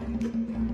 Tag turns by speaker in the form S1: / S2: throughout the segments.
S1: あ。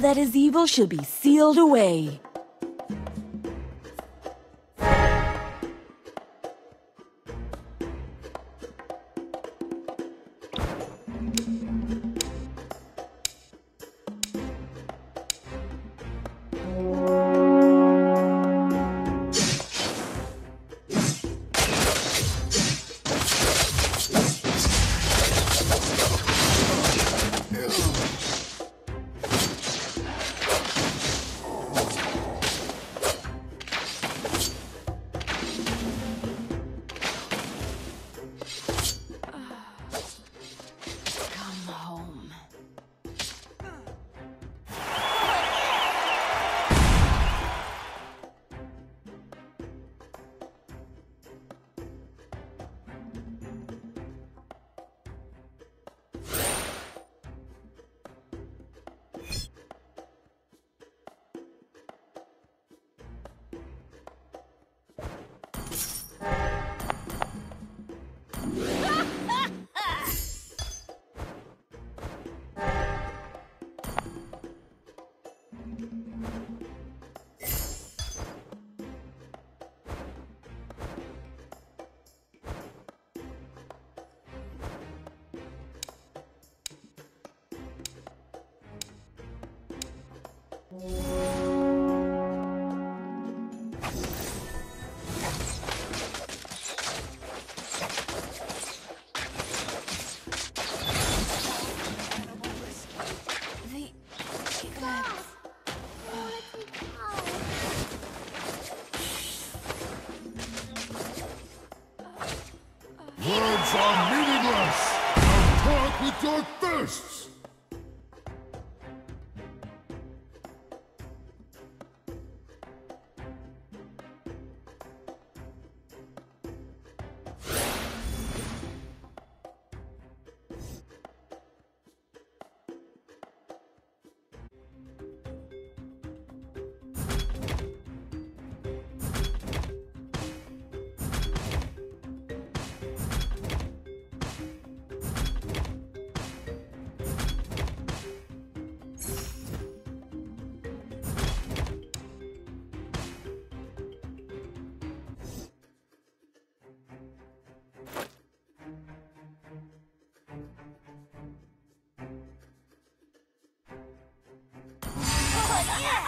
S1: That is evil shall be sealed away.
S2: Are meaningless! Now talk with your fists!
S3: Right!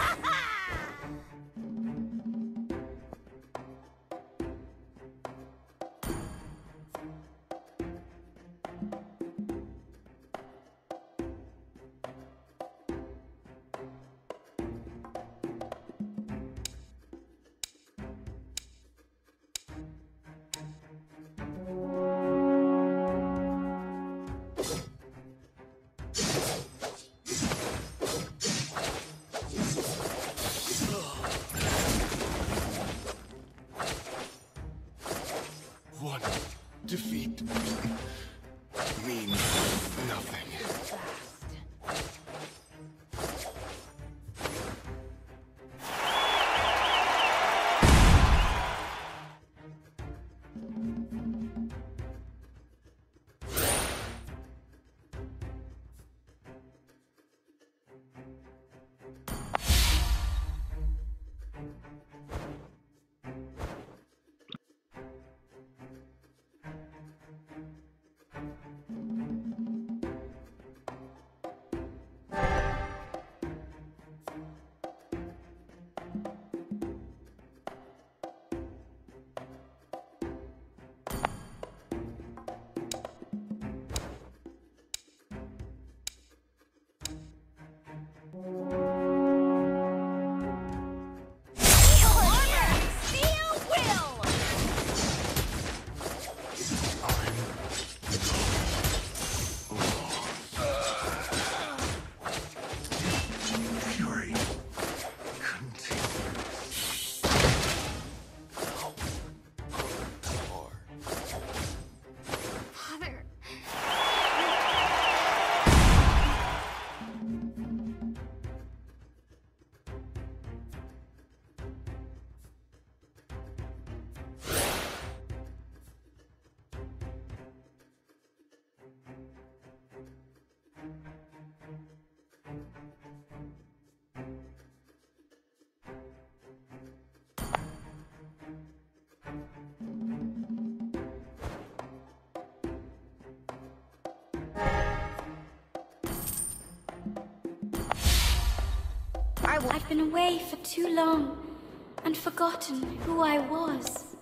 S4: I've been away for too long and forgotten who I was.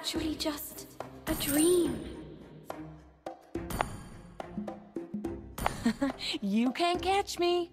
S4: Actually just a dream?
S1: You can't catch me.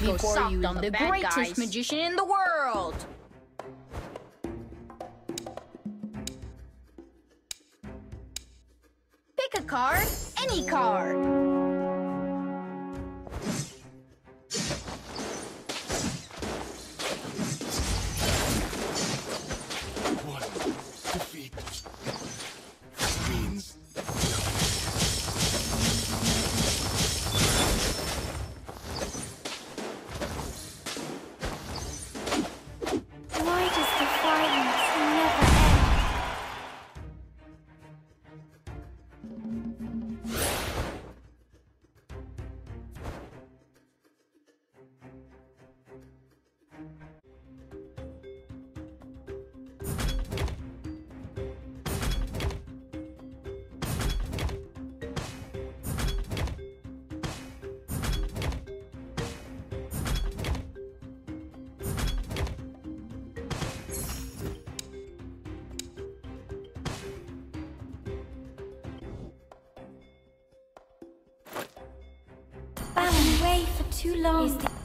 S5: Before you the
S3: the
S5: greatest
S3: guys.
S5: magician in the world.
S4: Too long.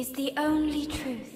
S5: Is the only truth.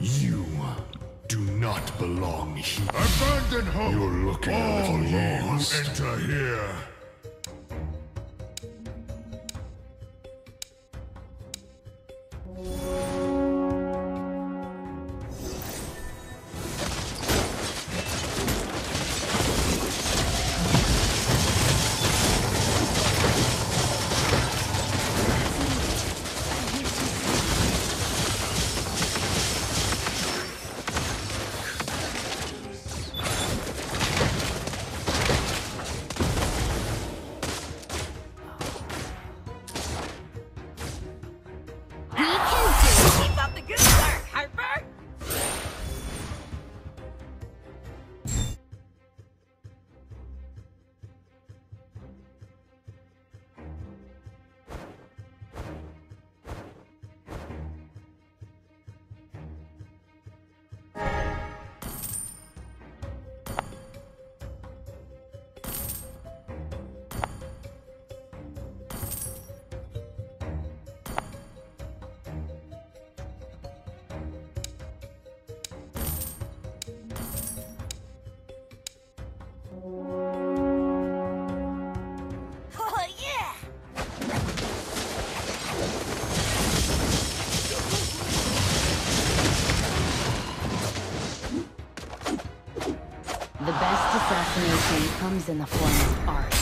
S2: You do not belong here. Abandon hope. You're looking All a little lost. enter here.
S6: Assassination comes in the form of art.